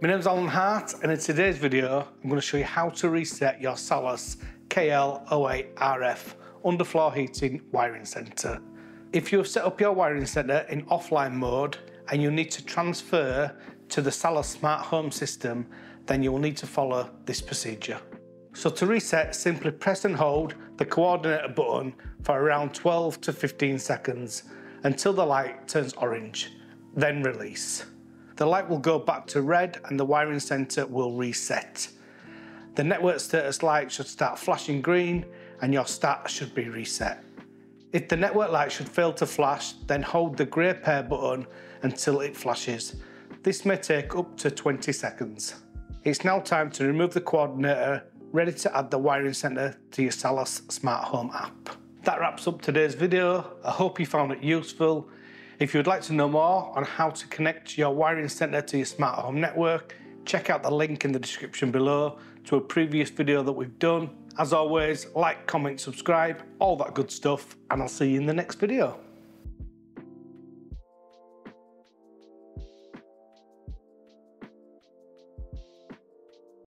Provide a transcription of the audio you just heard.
My name's Allen Hart and in today's video I'm going to show you how to reset your Salus KL08RF underfloor heating wiring centre. If you've set up your wiring centre in offline mode and you need to transfer to the Salus smart home system then you will need to follow this procedure. So to reset simply press and hold the coordinator button for around 12 to 15 seconds until the light turns orange, then release. The light will go back to red and the wiring centre will reset. The network status light should start flashing green and your stat should be reset. If the network light should fail to flash, then hold the grey pair button until it flashes. This may take up to 20 seconds. It's now time to remove the coordinator, ready to add the wiring centre to your Salus Smart Home app. That wraps up today's video. I hope you found it useful. If you would like to know more on how to connect your wiring centre to your smart home network, check out the link in the description below to a previous video that we've done. As always, like, comment, subscribe, all that good stuff, and I'll see you in the next video.